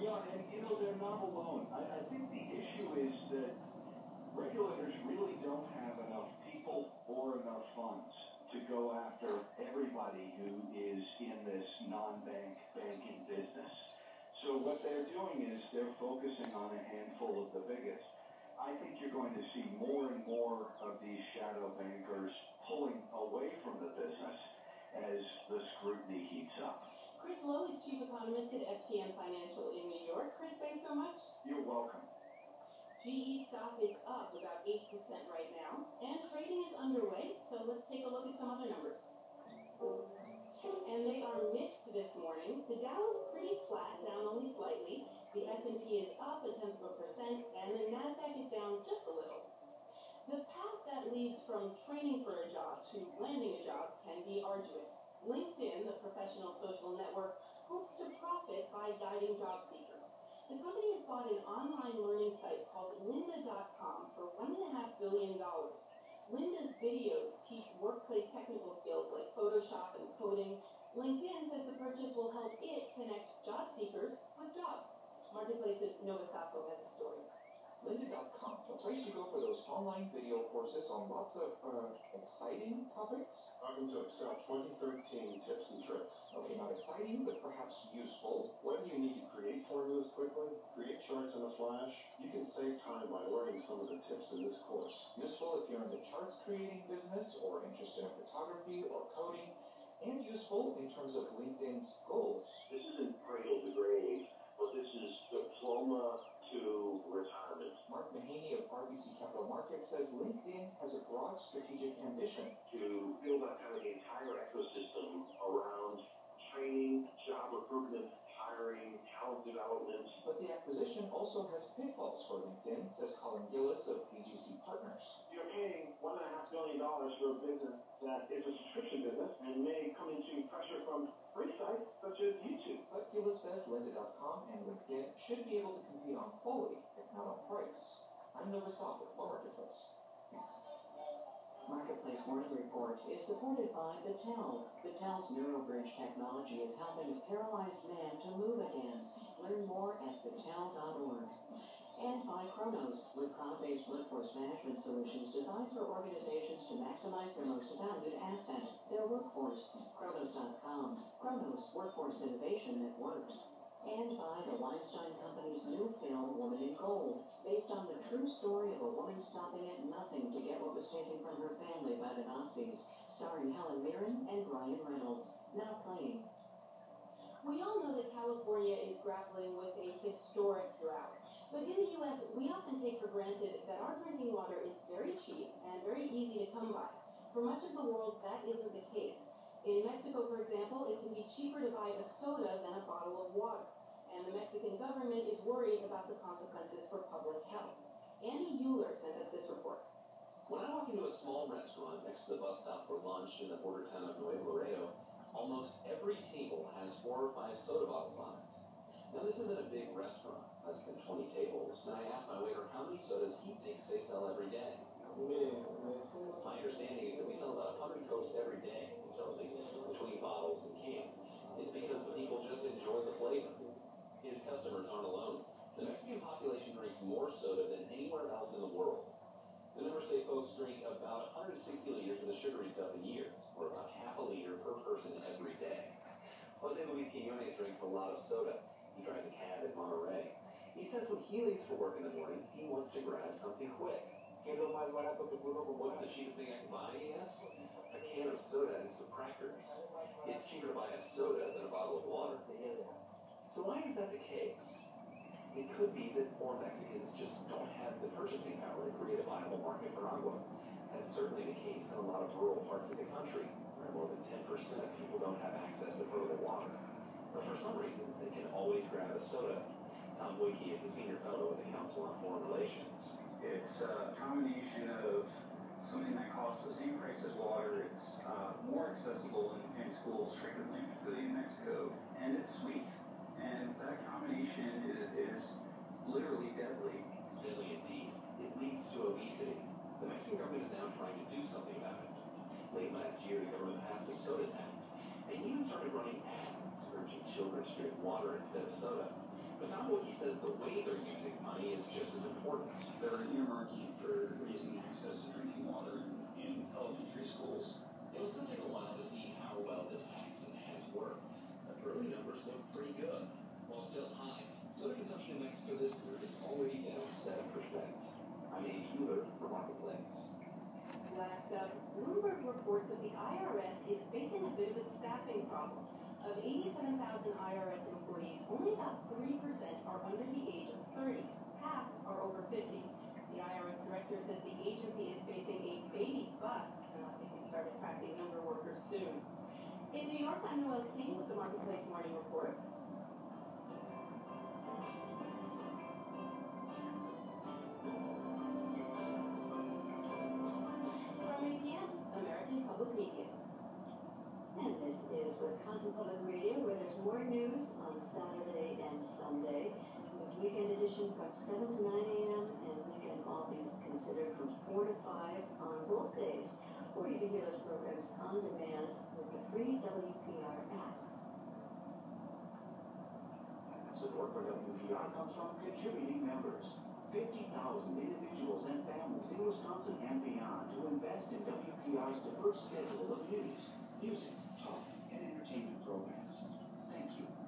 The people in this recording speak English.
Yeah, and you know, they're not alone. I, I think the issue is that regulators really don't have enough people or enough funds to go after everybody who is in this non-bank banking business. So what they're doing is they're focusing on a handful of the biggest. I think you're going to see more and more of these shadow bankers pulling away from the business as the scrutiny heats up. Chris Lowe is chief economist at FTN Financial in New York. Chris, thanks so much. You're welcome. GE stock is up about 8% right now, and trading is underway, so let's take a look at some other numbers. And they are mixed this morning. The Dow is pretty flat, down only slightly. The S&P is up a tenth of a percent, and the Nasdaq is down just a little. The path that leads from training for a job to landing a job can be arduous. LinkedIn, the professional social network, hopes to profit by guiding job seekers. The company has bought an online learning site called lynda.com for $1.5 billion. Lynda's videos teach workplace technical skills like Photoshop and coding. LinkedIn says the purchase will help it connect job seekers with jobs. Marketplace's Nova Safo has the story. Lynda.com, a place you go for those online video courses on lots of uh, exciting topics. Welcome to Excel 2013 tips and tricks. Okay, not exciting, but perhaps useful. Whether you need to create formulas quickly, create charts in a flash, you can save time by learning some of the tips in this course. Useful if you're in the charts creating business or interested in photography or coding, and useful in terms of LinkedIn's goals. This isn't cradle to grave, but this is diploma to retirement. Mark Mahaney of RBC Capital Markets says LinkedIn has a broad strategic ambition to build out kind of the entire ecosystem around training, job recruitment, hiring, talent development. But the acquisition also has pitfalls for LinkedIn, says Colin Gillis of BGC Partners. You're paying $1.5 million for a business that is a subscription business and may come into pressure from free sites such as YouTube. But says Lynda.com and LinkedIn should be able to compete on quality, if not on price. I'm Nova Sock with Marketplace. Marketplace Morning Report is supported by Battelle. Battelle's NeuroBridge technology is helping a paralyzed man to move again. Learn more at battelle.org. And by Kronos, with cloud-based workforce management solutions designed for organizations to maximize their most valued asset, their workforce. Kronos.com. Kronos, workforce innovation that works. And by the Weinstein Company's new film, Woman in Gold, based on the true story of a woman stopping at nothing to get what was taken from her family by the Nazis, starring Helen Mirren and Ryan Reynolds. Now playing. We all know that California is grappling with a historic drought. But in U.S., we often take for granted that our drinking water is very cheap and very easy to come by. For much of the world, that isn't the case. In Mexico, for example, it can be cheaper to buy a soda than a bottle of water. And the Mexican government is worried about the consequences for public health. Andy Uhler sent us this report. When I walk into a small restaurant next to the bus stop for lunch in the border town of Nuevo Laredo, almost every table has four or five soda bottles on it. Now, this isn't a big restaurant, less than 20 tables, and I asked my waiter how many sodas he thinks they sell every day. My understanding is that we sell about 100 Cokes every day, he tells me, between bottles and cans. It's because the people just enjoy the flavor. His customers aren't alone. The Mexican population drinks more soda than anywhere else in the world. The numbers say folks drink about 160 liters of the sugary stuff a year, or about half a liter per person every day. Jose Luis Quinones drinks a lot of soda. He drives a cab in Monterrey. He says when he leaves for work in the morning, he wants to grab something quick. You know why I put the blue over what's the cheapest thing I can buy, he asks? A can of soda and some crackers. It's cheaper to buy a soda than a bottle of water. So why is that the case? It could be that more Mexicans just don't have the purchasing power to create a viable market for agua. That's certainly the case in a lot of rural parts of the country, where more than 10% of people don't have access to potable water. But for some reason, they can always grab a soda. Tom Bollyky is a senior fellow with the Council on Foreign Relations. It's a combination of something that costs the same price as water. It's uh, more accessible in, in schools frequently, particularly in Mexico, and it's sweet. And that combination is, is literally deadly. Deadly indeed. It leads to obesity. The Mexican government is now trying to do something about it. Late last year, the government passed a soda tax. They even started running ads urging children to drink water instead of soda. But Tom says the way they're using money is just as important. They're earmarking for raising access to drinking water in, elementary schools. It'll still take a while to see how well the tax and hedge work. The early numbers look pretty good. While still high, soda consumption in Mexico this year is already down 7%. I'm Andy Mueller for Marketplace. Last up, Bloomberg reports that the IRS is facing a bit of a staffing problem. Of 87,000 IRS employees, only about 3% are under the age of 30. Half are over 50. The IRS director says the agency is facing a baby bust unless it can start attracting younger workers soon. In New York, I'm Noel King with the Marketplace Public Radio, where there's more news on Saturday and Sunday, with weekend edition from 7 to 9 a.m. and weekend all things considered from 4 to 5 on both days. Or you can hear those programs on demand with the free WPR app. Support for WPR comes from contributing members. 50,000 individuals and families in Wisconsin and beyond to invest in WPR's diverse schedule of news, music, talk, and entertainment programs. Thank you.